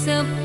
sepuh